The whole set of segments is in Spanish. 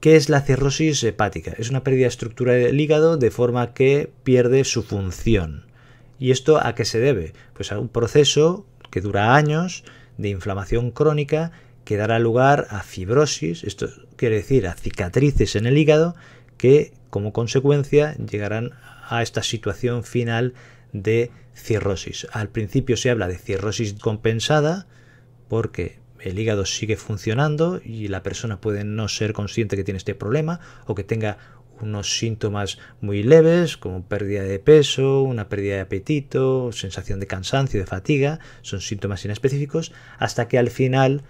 ¿Qué es la cirrosis hepática? Es una pérdida de estructura del hígado de forma que pierde su función. ¿Y esto a qué se debe? Pues a un proceso que dura años de inflamación crónica que dará lugar a fibrosis, esto quiere decir a cicatrices en el hígado que como consecuencia llegarán a esta situación final de cirrosis. Al principio se habla de cirrosis compensada porque el hígado sigue funcionando y la persona puede no ser consciente que tiene este problema o que tenga unos síntomas muy leves como pérdida de peso, una pérdida de apetito, sensación de cansancio, de fatiga, son síntomas inespecíficos, hasta que al final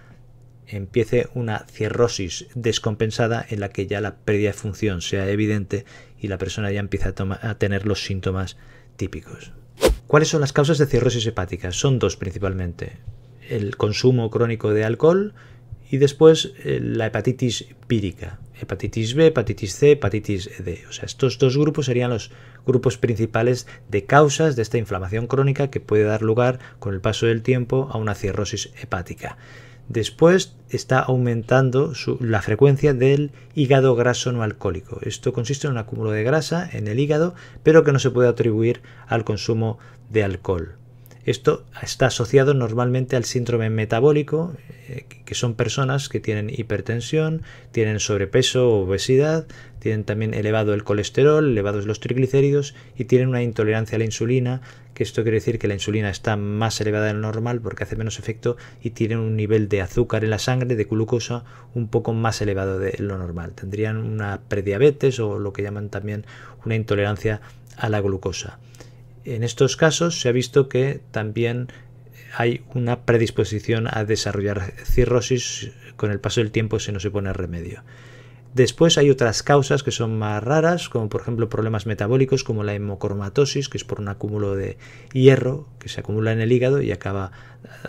empiece una cirrosis descompensada en la que ya la pérdida de función sea evidente y la persona ya empieza a, a tener los síntomas típicos. ¿Cuáles son las causas de cirrosis hepática? Son dos principalmente. El consumo crónico de alcohol y después eh, la hepatitis vírica. Hepatitis B, hepatitis C, hepatitis D. O sea, estos dos grupos serían los grupos principales de causas de esta inflamación crónica que puede dar lugar con el paso del tiempo a una cirrosis hepática. Después está aumentando la frecuencia del hígado graso no alcohólico. Esto consiste en un acúmulo de grasa en el hígado, pero que no se puede atribuir al consumo de alcohol. Esto está asociado normalmente al síndrome metabólico, eh, que son personas que tienen hipertensión, tienen sobrepeso o obesidad, tienen también elevado el colesterol, elevados los triglicéridos y tienen una intolerancia a la insulina, que esto quiere decir que la insulina está más elevada de lo normal porque hace menos efecto y tienen un nivel de azúcar en la sangre, de glucosa, un poco más elevado de lo normal. Tendrían una prediabetes o lo que llaman también una intolerancia a la glucosa. En estos casos se ha visto que también hay una predisposición a desarrollar cirrosis con el paso del tiempo si no se pone remedio. Después hay otras causas que son más raras, como por ejemplo problemas metabólicos como la hemocromatosis, que es por un acúmulo de hierro que se acumula en el hígado y acaba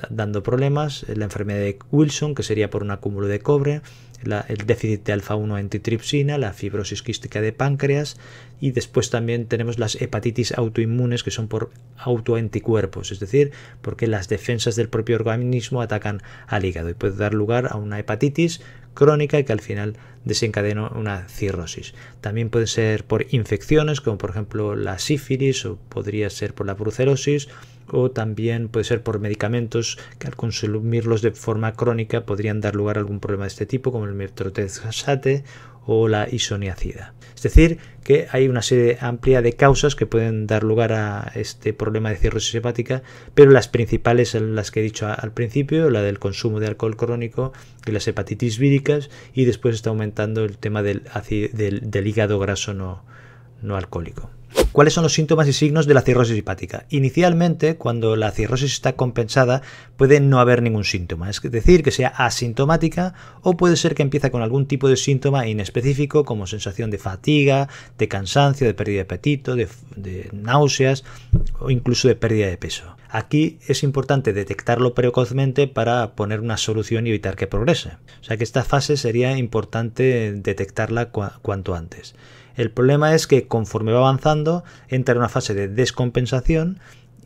dando problemas, la enfermedad de Wilson, que sería por un acúmulo de cobre, el déficit de alfa-1 antitripsina, la fibrosis quística de páncreas y después también tenemos las hepatitis autoinmunes que son por autoanticuerpos, es decir, porque las defensas del propio organismo atacan al hígado y puede dar lugar a una hepatitis crónica y que al final desencadena una cirrosis. También puede ser por infecciones como por ejemplo la sífilis o podría ser por la brucelosis o también puede ser por medicamentos que al consumirlos de forma crónica podrían dar lugar a algún problema de este tipo como el metronidazole o la isoniazida. Es decir, que hay una serie amplia de causas que pueden dar lugar a este problema de cirrosis hepática, pero las principales son las que he dicho al principio, la del consumo de alcohol crónico y las hepatitis víricas, y después está aumentando el tema del, hígado graso no alcohólico. ¿Cuáles son los síntomas y signos de la cirrosis hepática? Inicialmente, cuando la cirrosis está compensada, puede no haber ningún síntoma, es decir, que sea asintomática o puede ser que empiece con algún tipo de síntoma inespecífico como sensación de fatiga, de cansancio, de pérdida de apetito, de, de náuseas o incluso de pérdida de peso. Aquí es importante detectarlo precozmente para poner una solución y evitar que progrese. O sea que esta fase sería importante detectarla cuanto antes. El problema es que conforme va avanzando entra en una fase de descompensación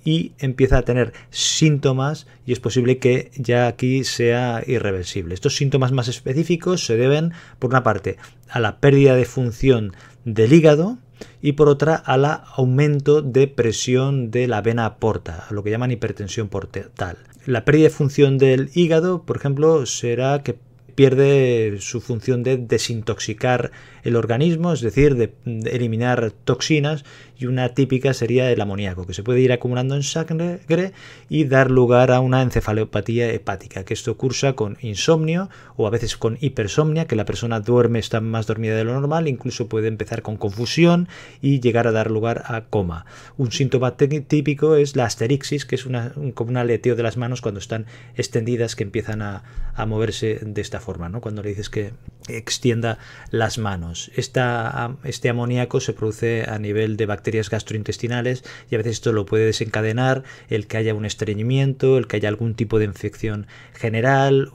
y empieza a tener síntomas y es posible que ya aquí sea irreversible. Estos síntomas más específicos se deben, por una parte, a la pérdida de función del hígado y por otra al aumento de presión de la vena porta, lo que llaman hipertensión portal. La pérdida de función del hígado, por ejemplo, será que pierde su función de desintoxicar el organismo, es decir, de, eliminar toxinas, y una típica sería el amoníaco, que se puede ir acumulando en sangre y dar lugar a una encefalopatía hepática, que esto cursa con insomnio o a veces con hipersomnia, que la persona duerme, está más dormida de lo normal, incluso puede empezar con confusión y llegar a dar lugar a coma. Un síntoma típico es la asterixis, que es una, como un aleteo de las manos cuando están extendidas, que empiezan a, a moverse de esta forma, ¿no? cuando le dices que extienda las manos. Este amoníaco se produce a nivel de bacterias gastrointestinales y a veces esto lo puede desencadenar el que haya un estreñimiento, el que haya algún tipo de infección general,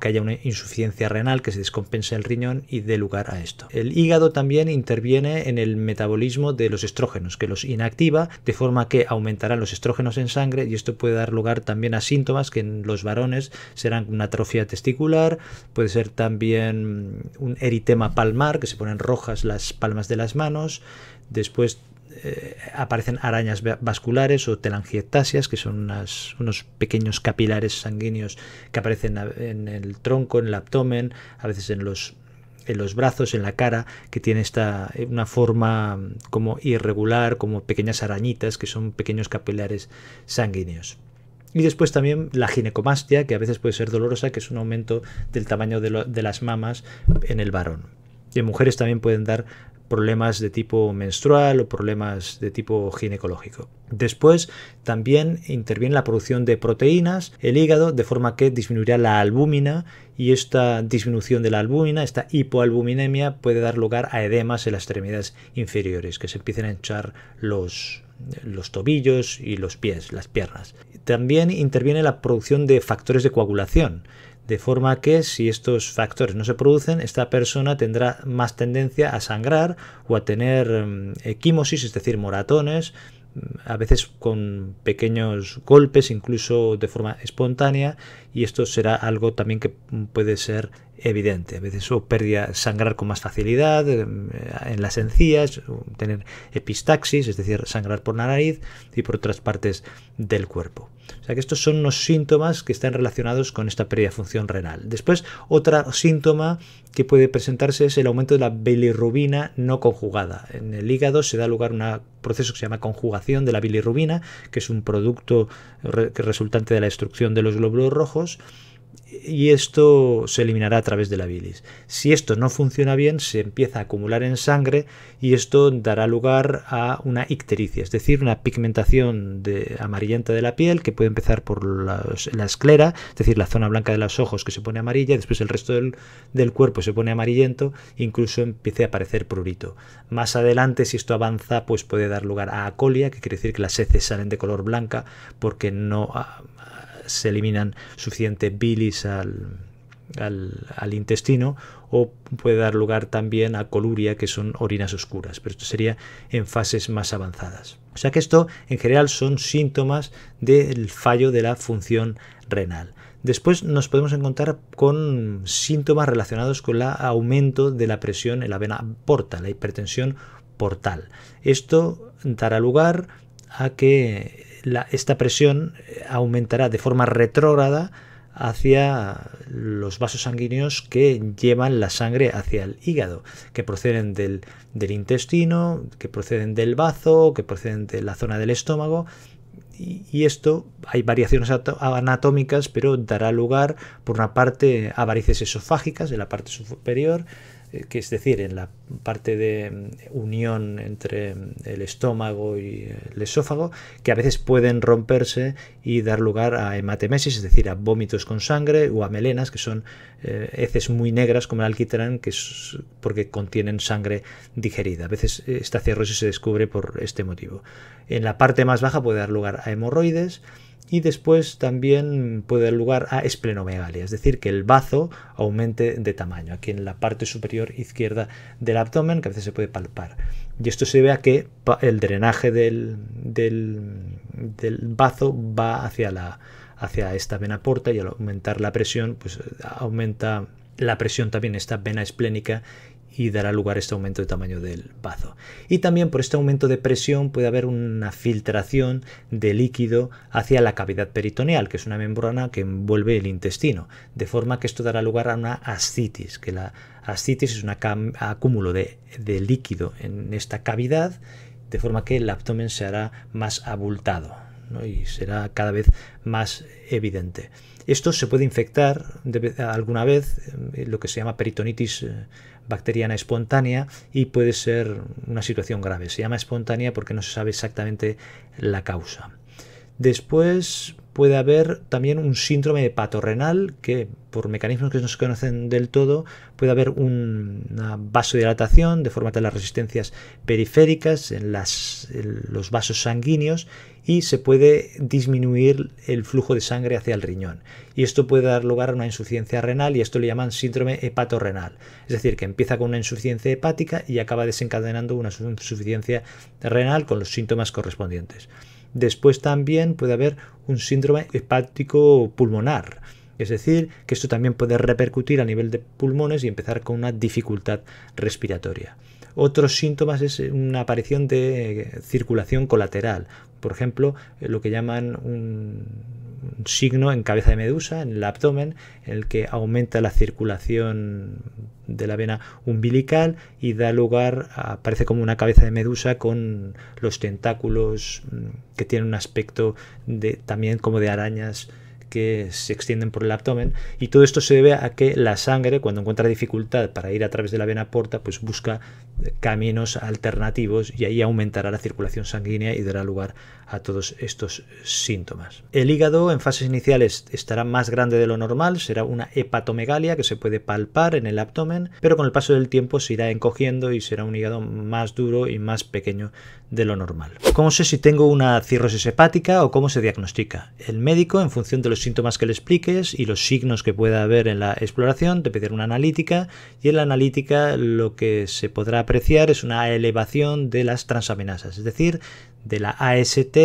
que haya una insuficiencia renal, que se descompense el riñón y dé lugar a esto. El hígado también interviene en el metabolismo de los estrógenos, que los inactiva de forma que aumentarán los estrógenos en sangre y esto puede dar lugar también a síntomas que en los varones serán una atrofia testicular, puede ser también un eritema palmar, que se ponen rojas las palmas de las manos, después eh, aparecen arañas vasculares o telangiectasias, que son unos pequeños capilares sanguíneos que aparecen en el tronco, en el abdomen, a veces en los brazos, en la cara, que tiene esta una forma como irregular, como pequeñas arañitas, que son pequeños capilares sanguíneos. Y después también la ginecomastia, que a veces puede ser dolorosa, que es un aumento del tamaño de, de las mamas en el varón. Y en mujeres también pueden dar problemas de tipo menstrual o problemas de tipo ginecológico. Después también interviene la producción de proteínas, el hígado, de forma que disminuirá la albúmina y esta disminución de la albúmina, esta hipoalbuminemia, puede dar lugar a edemas en las extremidades inferiores, que se empiecen a hinchar los, los tobillos y los pies, las piernas. También interviene la producción de factores de coagulación de forma que si estos factores no se producen, esta persona tendrá más tendencia a sangrar o a tener mm, equimosis, es decir, moratones, a veces con pequeños golpes, incluso de forma espontánea, y esto será algo también que puede ser evidente. A veces o pérdida, sangrar con más facilidad eh, en las encías, tener epistaxis, es decir, sangrar por la nariz y por otras partes del cuerpo. O sea que estos son unos síntomas que están relacionados con esta pérdida de función renal. Después, otro síntoma que puede presentarse es el aumento de la bilirrubina no conjugada. En el hígado se da lugar a un proceso que se llama conjugación de la bilirrubina, que es un producto resultante de la destrucción de los glóbulos rojos y esto se eliminará a través de la bilis. Si esto no funciona bien, se empieza a acumular en sangre y esto dará lugar a una ictericia, es decir, una pigmentación de amarillenta de la piel que puede empezar por la esclera, es decir, la zona blanca de los ojos que se pone amarilla, después el resto del, del cuerpo se pone amarillento, incluso empiece a aparecer prurito. Más adelante, si esto avanza, pues puede dar lugar a acolia, que quiere decir que las heces salen de color blanca porque no se eliminan suficiente bilis al, al, intestino o puede dar lugar también a coluria, que son orinas oscuras, pero esto sería en fases más avanzadas. O sea que esto en general son síntomas del fallo de la función renal. Después nos podemos encontrar con síntomas relacionados con el aumento de la presión en la vena porta, la hipertensión portal. Esto dará lugar a que esta presión eh, aumentará de forma retrógrada hacia los vasos sanguíneos que llevan la sangre hacia el hígado, que proceden del, intestino, que proceden del bazo, que proceden de la zona del estómago. Y, esto hay variaciones anatómicas, pero dará lugar, por una parte, a varices esofágicas en la parte superior, que es decir, en la parte de mm, unión entre mm, el estómago y el esófago, que a veces pueden romperse y dar lugar a hematemesis, es decir, a vómitos con sangre o a melenas, que son eh, heces muy negras como el alquitrán, que es porque contienen sangre digerida. A veces eh, esta cirrosis se descubre por este motivo. En la parte más baja puede dar lugar a hemorroides, y después también puede dar lugar a esplenomegalia, es decir, que el bazo aumente de tamaño, aquí en la parte superior izquierda del abdomen, que a veces se puede palpar. Y esto se ve a que el drenaje del, del, bazo va hacia, la, hacia esta vena porta y al aumentar la presión, pues aumenta la presión también esta vena esplénica y dará lugar a este aumento de tamaño del bazo. Y también por este aumento de presión puede haber una filtración de líquido hacia la cavidad peritoneal, que es una membrana que envuelve el intestino, de forma que esto dará lugar a una ascitis, que la ascitis es un acúmulo de, líquido en esta cavidad, de forma que el abdomen se hará más abultado y será cada vez más evidente. Esto se puede infectar alguna vez, eh, lo que se llama peritonitis eh, bacteriana espontánea y puede ser una situación grave. Se llama espontánea porque no se sabe exactamente la causa. Después puede haber también un síndrome patorrenal que por mecanismos que no se conocen del todo puede haber una vasodilatación de forma de las resistencias periféricas en, en los vasos sanguíneos y se puede disminuir el flujo de sangre hacia el riñón. Y esto puede dar lugar a una insuficiencia renal y esto le llaman síndrome hepatorrenal. Es decir, que empieza con una insuficiencia hepática y acaba desencadenando una insuficiencia renal con los síntomas correspondientes. Después también puede haber un síndrome hepático pulmonar. Es decir, que esto también puede repercutir a nivel de pulmones y empezar con una dificultad respiratoria. Otros síntomas es una aparición de circulación colateral, por ejemplo, lo que llaman un, signo en cabeza de medusa, en el abdomen, en el que aumenta la circulación de la vena umbilical y da lugar a, como una cabeza de medusa con los tentáculos mm, que tienen un aspecto de, también como de arañas que se extienden por el abdomen y todo esto se debe a que la sangre cuando encuentra dificultad para ir a través de la vena porta pues busca caminos alternativos y ahí aumentará la circulación sanguínea y dará lugar a todos estos síntomas. El hígado en fases iniciales estará más grande de lo normal, será una hepatomegalia que se puede palpar en el abdomen, pero con el paso del tiempo se irá encogiendo y será un hígado más duro y más pequeño de lo normal. ¿Cómo sé si tengo una cirrosis hepática o cómo se diagnostica? El médico, en función de los síntomas que le expliques y los signos que pueda haber en la exploración, te pedirá una analítica y en la analítica lo que se podrá apreciar es una elevación de las transaminasas, es decir, de la AST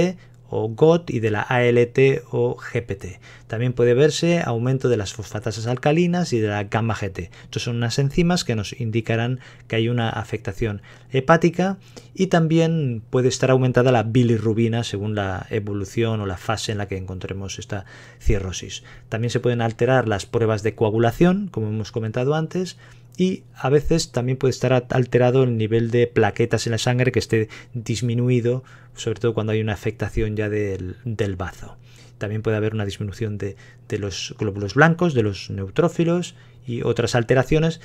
o GOT y de la ALT o GPT. También puede verse aumento de las fosfatasas alcalinas y de la gamma GT. Estas son unas enzimas que nos indicarán que hay una afectación hepática y también puede estar aumentada la bilirrubina según la evolución o la fase en la que encontremos esta cirrosis. También se pueden alterar las pruebas de coagulación, como hemos comentado antes, y a veces también puede estar alterado el nivel de plaquetas en la sangre que esté disminuido, sobre todo cuando hay una afectación ya del, bazo. También puede haber una disminución de, de los glóbulos blancos, de los neutrófilos y otras alteraciones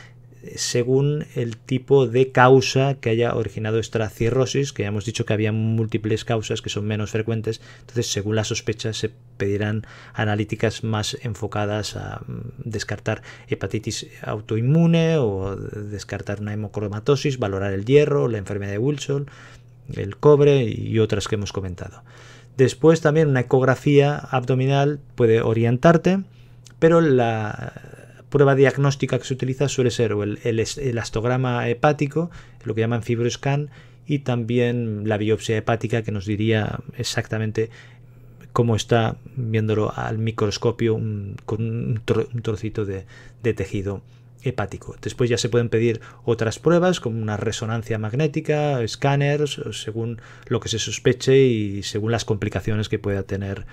según el tipo de causa que haya originado esta cirrosis, que ya hemos dicho que había múltiples causas que son menos frecuentes, entonces según la sospecha se pedirán analíticas más enfocadas a mm, descartar hepatitis autoinmune o descartar una hemocromatosis, valorar el hierro, la enfermedad de Wilson, el cobre y otras que hemos comentado. Después también una ecografía abdominal puede orientarte, pero la prueba diagnóstica que se utiliza suele ser el, el, elastograma hepático, lo que llaman fibroscan, y también la biopsia hepática que nos diría exactamente cómo está viéndolo al microscopio con un, trocito de, de, tejido hepático. Después ya se pueden pedir otras pruebas como una resonancia magnética, escáneres, según lo que se sospeche y según las complicaciones que pueda tener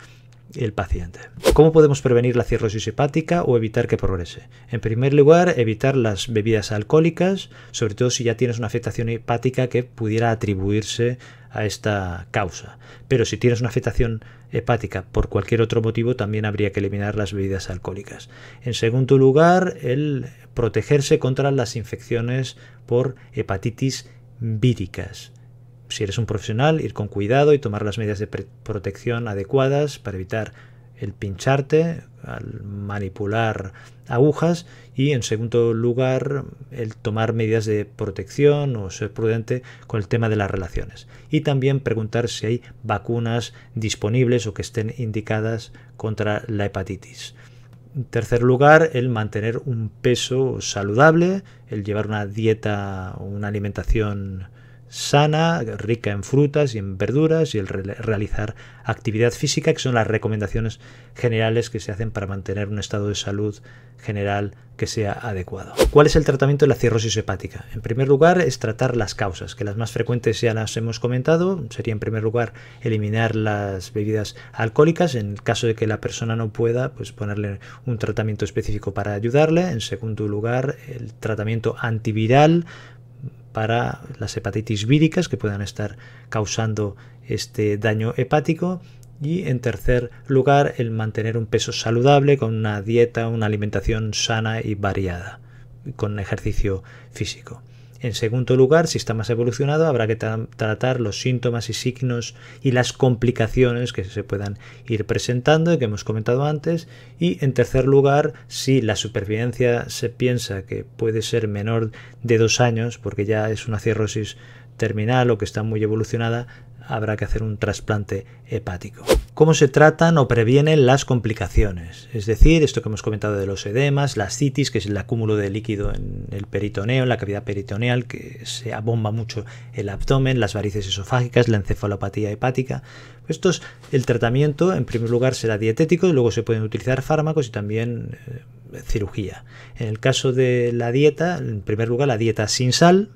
el paciente. ¿Cómo podemos prevenir la cirrosis hepática o evitar que progrese? En primer lugar, evitar las bebidas alcohólicas, sobre todo si ya tienes una afectación hepática que pudiera atribuirse a esta causa. Pero si tienes una afectación hepática por cualquier otro motivo, también habría que eliminar las bebidas alcohólicas. En segundo lugar, el protegerse contra las infecciones por hepatitis víricas si eres un profesional, ir con cuidado y tomar las medidas de protección adecuadas para evitar el pincharte al manipular agujas y en segundo lugar el tomar medidas de protección o ser prudente con el tema de las relaciones y también preguntar si hay vacunas disponibles o que estén indicadas contra la hepatitis. En tercer lugar, el mantener un peso saludable, el llevar una dieta o una alimentación sana, rica en frutas y en verduras y el realizar actividad física, que son las recomendaciones generales que se hacen para mantener un estado de salud general que sea adecuado. ¿Cuál es el tratamiento de la cirrosis hepática? En primer lugar es tratar las causas, que las más frecuentes ya las hemos comentado. Sería en primer lugar eliminar las bebidas alcohólicas. En el caso de que la persona no pueda, pues ponerle un tratamiento específico para ayudarle. En segundo lugar, el tratamiento antiviral para las hepatitis víricas que puedan estar causando este daño hepático y en tercer lugar el mantener un peso saludable con una dieta, una alimentación sana y variada con ejercicio físico. En segundo lugar, si está más evolucionado, habrá que tratar los síntomas y signos y las complicaciones que se puedan ir presentando y que hemos comentado antes. Y en tercer lugar, si la supervivencia se piensa que puede ser menor de dos años, porque ya es una cirrosis terminal o que está muy evolucionada, habrá que hacer un trasplante hepático. ¿Cómo se tratan o previenen las complicaciones? Es decir, esto que hemos comentado de los edemas, la citis, que es el acúmulo de líquido en el peritoneo, en la cavidad peritoneal, que se abomba mucho el abdomen, las varices esofágicas, la encefalopatía hepática. Esto es el tratamiento, en primer lugar será dietético, y luego se pueden utilizar fármacos y también eh, cirugía. En el caso de la dieta, en primer lugar la dieta sin sal,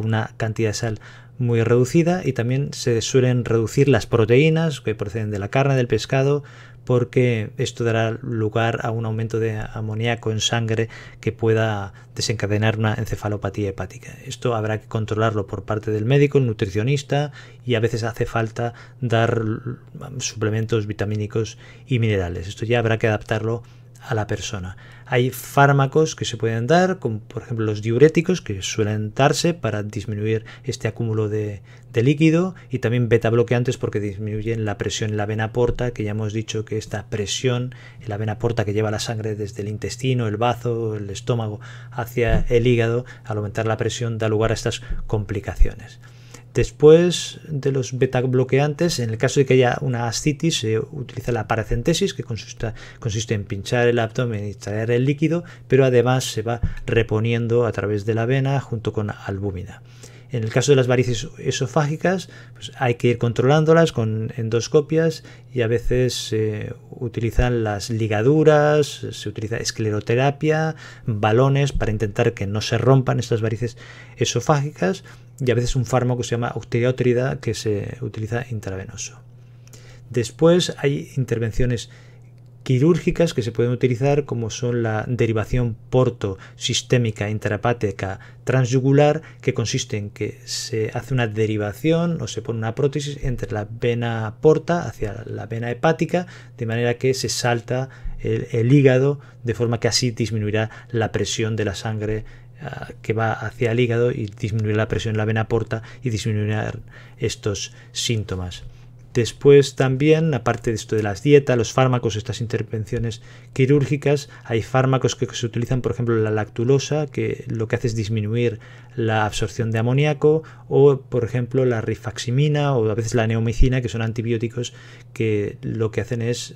una cantidad de sal muy reducida y también se suelen reducir las proteínas que proceden de la carne, del pescado, porque esto dará lugar a un aumento de amoníaco en sangre que pueda desencadenar una encefalopatía hepática. Esto habrá que controlarlo por parte del médico, el nutricionista y a veces hace falta dar suplementos vitamínicos y minerales. Esto ya habrá que adaptarlo a la persona. Hay fármacos que se pueden dar, como por ejemplo los diuréticos, que suelen darse para disminuir este acúmulo de, líquido, y también beta bloqueantes porque disminuyen la presión en la vena porta, que ya hemos dicho que esta presión en la vena porta que lleva la sangre desde el intestino, el bazo, el estómago hacia el hígado, al aumentar la presión da lugar a estas complicaciones. Después de los beta bloqueantes, en el caso de que haya una ascitis, se utiliza la paracentesis, que consiste, consiste en pinchar el abdomen y extraer el líquido, pero además se va reponiendo a través de la vena junto con albúmina. En el caso de las varices esofágicas, pues hay que ir controlándolas con endoscopias y a veces se utilizan las ligaduras, se utiliza escleroterapia, balones para intentar que no se rompan estas varices esofágicas y a veces un fármaco que se llama octiotrida que se utiliza intravenoso. Después hay intervenciones quirúrgicas que se pueden utilizar como son la derivación porto sistémica intrahepática transyugular que consiste en que se hace una derivación o se pone una prótesis entre la vena porta hacia la vena hepática de manera que se salta el, hígado de forma que así disminuirá la presión de la sangre que va hacia el hígado y disminuirá la presión en la vena porta y disminuirá estos síntomas. Después también, aparte de esto de las dietas, los fármacos, estas intervenciones quirúrgicas, hay fármacos que se utilizan, por ejemplo, la lactulosa, que lo que hace es disminuir la absorción de amoníaco, o por ejemplo la rifaximina o a veces la neomicina, que son antibióticos que lo que hacen es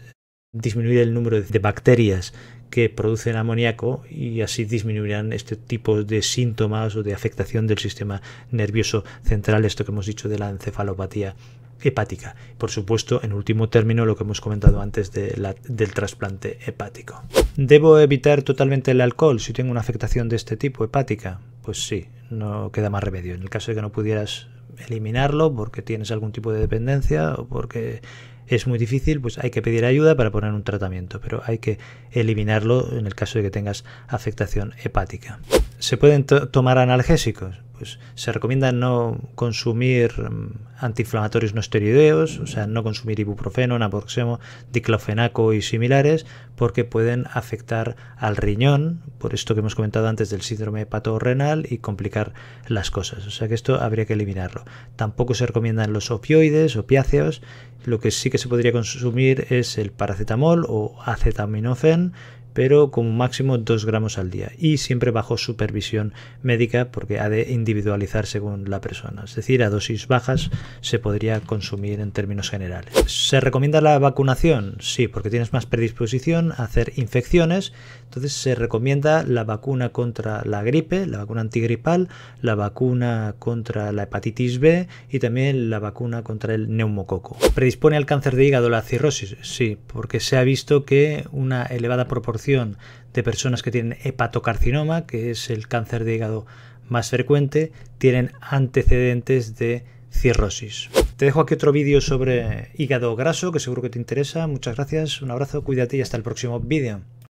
disminuir el número de bacterias que producen amoníaco y así disminuirán este tipo de síntomas o de afectación del sistema nervioso central, esto que hemos dicho de la encefalopatía hepática. Por supuesto, en último término, lo que hemos comentado antes del trasplante hepático. ¿Debo evitar totalmente el alcohol si tengo una afectación de este tipo hepática? Pues sí, no queda más remedio. En el caso de que no pudieras eliminarlo porque tienes algún tipo de dependencia o porque es muy difícil, pues hay que pedir ayuda para poner un tratamiento, pero hay que eliminarlo en el caso de que tengas afectación hepática. ¿Se pueden tomar analgésicos? Pues se recomienda no consumir mm, antiinflamatorios no esteroideos, o sea, no consumir ibuprofeno, naproxeno, diclofenaco y similares, porque pueden afectar al riñón, por esto que hemos comentado antes del síndrome hepatorrenal y complicar las cosas. O sea que esto habría que eliminarlo. Tampoco se recomiendan los opioides, opiáceos. Lo que sí que se podría consumir es el paracetamol o acetaminofén, pero como máximo 2 gramos al día y siempre bajo supervisión médica porque ha de individualizar según la persona. Es decir, a dosis bajas se podría consumir en términos generales. ¿Se recomienda la vacunación? Sí, porque tienes más predisposición a hacer infecciones. Entonces se recomienda la vacuna contra la gripe, la vacuna antigripal, la vacuna contra la hepatitis B y también la vacuna contra el neumococo. ¿Predispone al cáncer de hígado la cirrosis? Sí, porque se ha visto que una elevada proporción de personas que tienen hepatocarcinoma, que es el cáncer de hígado más frecuente, tienen antecedentes de cirrosis. Te dejo aquí otro vídeo sobre hígado graso que seguro que te interesa. Muchas gracias, un abrazo, cuídate y hasta el próximo vídeo.